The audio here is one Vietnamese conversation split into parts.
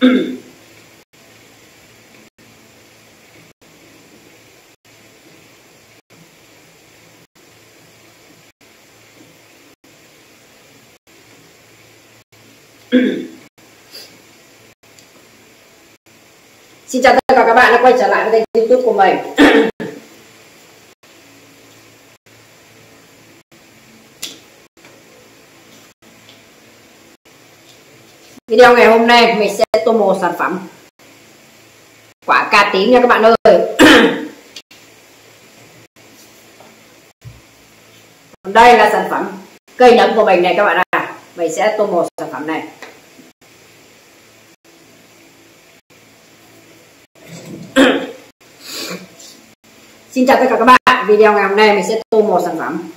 Xin chào tất cả các bạn đã quay trở lại với kênh youtube của mình. Video ngày hôm nay mình sẽ tô màu sản phẩm. Quả cà tím nha các bạn ơi. Đây là sản phẩm cây nấm của mình này các bạn ạ. Mình sẽ tô màu sản phẩm này. Xin chào tất cả các bạn. Video ngày hôm nay mình sẽ tô màu sản phẩm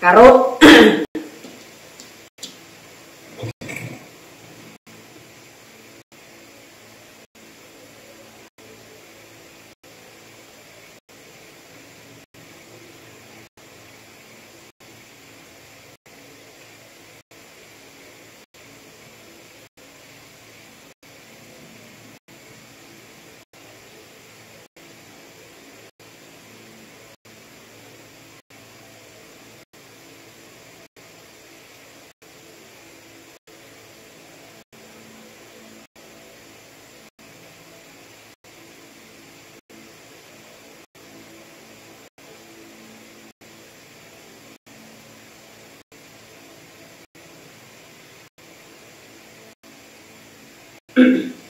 cà rốt. 嗯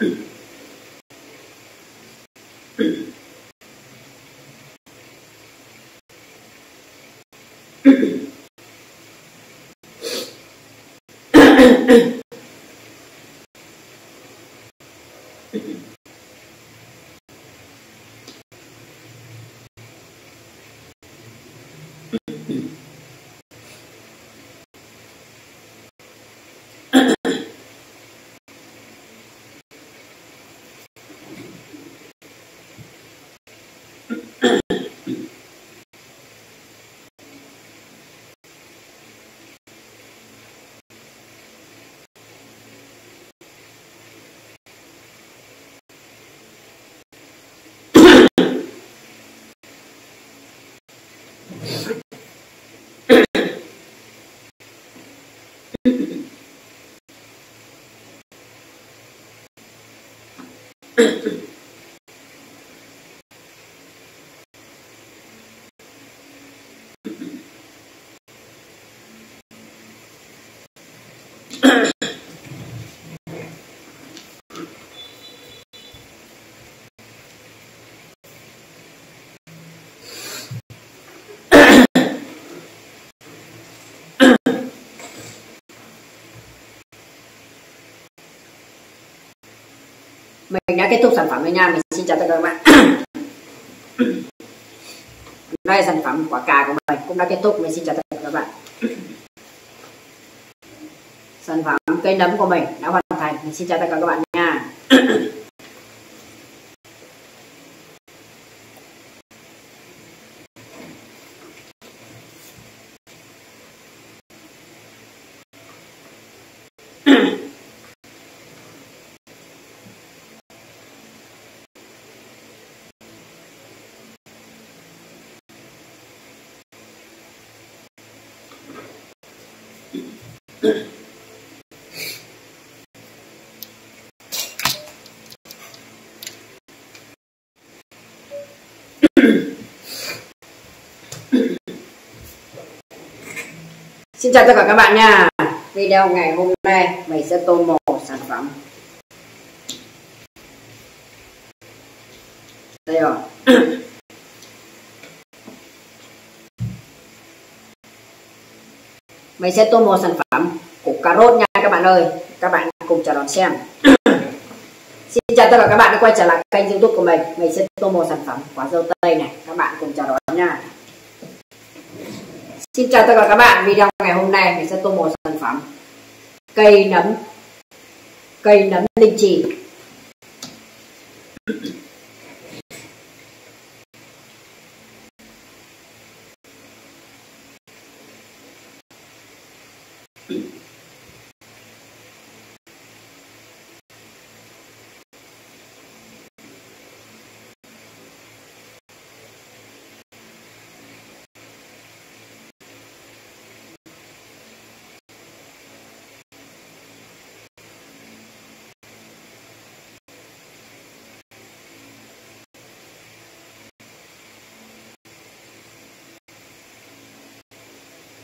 Thank you. mình đã kết thúc sản phẩm rồi nha mình xin chào tất cả các bạn. Đây sản phẩm quả cà của mình, cũng đã kết thúc, mình xin chào tất cả các bạn. Sản phẩm cây nấm của mình đã hoàn thành, mình xin chào tất cả các bạn nha. Xin chào tất cả các bạn nha. Video ngày hôm nay, mình sẽ tô màu sản phẩm. Đây rồi. Mình sẽ tô màu sản phẩm cà rốt nha các bạn ơi. Các bạn cùng chờ đón xem. Xin chào tất cả các bạn đã quay trở lại kênh youtube của mình. Mình sẽ tô màu sản phẩm quả dâu tây này. Các bạn cùng chờ đón nha. Xin chào tất cả các bạn. Video ngày hôm nay mình sẽ tô màu sản phẩm cây nấm cây nấm linh trì.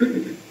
嗯。